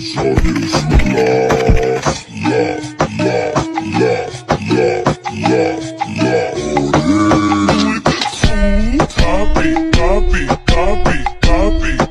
So love, love, love, love, love, love, love. Oh, yeah. Copy, copy, copy.